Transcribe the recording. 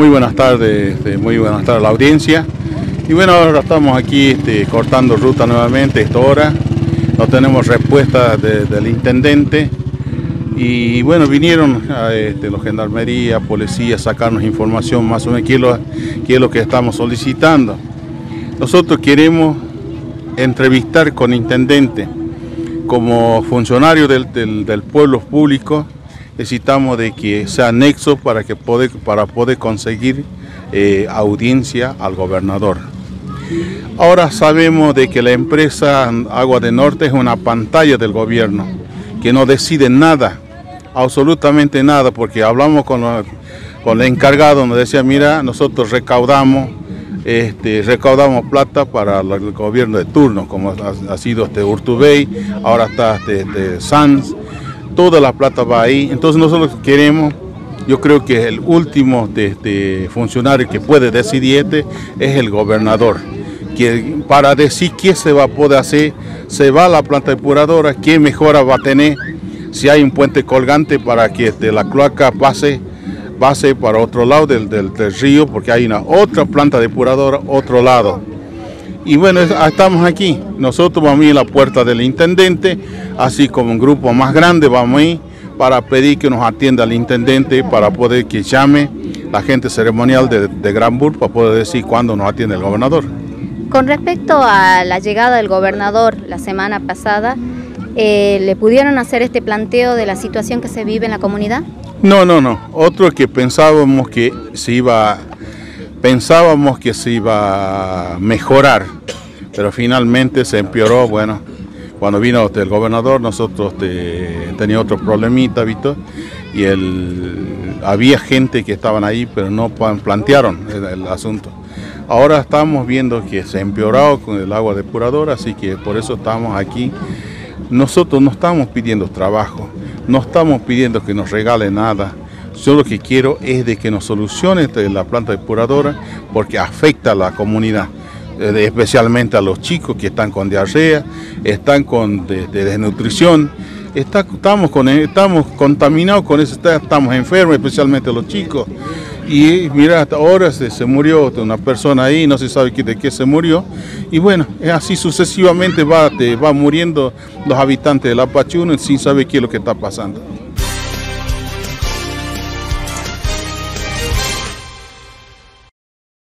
Muy buenas tardes, este, muy buenas tardes a la audiencia. Y bueno, ahora estamos aquí este, cortando ruta nuevamente esta hora. No tenemos respuesta del intendente. Y bueno, vinieron a, este, los gendarmería, policía, a sacarnos información más o menos qué es, lo, que estamos solicitando. Nosotros queremos entrevistar con intendente como funcionario del pueblo público necesitamos de que sea nexo para, que poder, para poder conseguir eh, audiencia al gobernador. Ahora sabemos de que la empresa Agua de Norte es una pantalla del gobierno, que no decide nada, absolutamente nada, porque hablamos con, con el encargado, nos decía, mira, nosotros recaudamos, este, recaudamos plata para el gobierno de turno, como ha, sido este Urtubey, ahora está este, este Sanz, toda la plata va ahí. Entonces nosotros queremos, yo creo que el último de, funcionario que puede decidir este es el gobernador. Que para decir qué se va a poder hacer, se va a la planta depuradora, qué mejora va a tener, si hay un puente colgante para que este, la cloaca pase, pase para otro lado del, del río, porque hay una otra planta depuradora, otro lado. Y bueno, estamos aquí. Nosotros vamos a ir a la puerta del intendente, así como un grupo más grande vamos a ir para pedir que nos atienda el intendente para poder que llame la gente ceremonial de, de Granburg para poder decir cuándo nos atiende el gobernador. Con respecto a la llegada del gobernador la semana pasada, eh, ¿le pudieron hacer este planteo de la situación que se vive en la comunidad? No, no, no. Otro que pensábamos que se iba pensábamos que se iba a mejorar, pero finalmente se empeoró. Bueno, cuando vino el gobernador, nosotros teníamos otro problemita, ¿visto? Y el, había gente que estaban ahí, pero no plantearon el, asunto. Ahora estamos viendo que se ha empeorado con el agua depuradora, así que por eso estamos aquí. Nosotros no estamos pidiendo trabajo, no estamos pidiendo que nos regale nada, yo lo que quiero es de que nos solucione la planta depuradora porque afecta a la comunidad, eh, especialmente a los chicos que están con diarrea, están con desnutrición, estamos, con, estamos contaminados con eso, estamos enfermos, especialmente los chicos. Y mira, hasta ahora se, murió una persona ahí, no se sabe de qué se murió. Y bueno, así sucesivamente va, muriendo los habitantes de La Pachuna sin saber qué es lo que está pasando.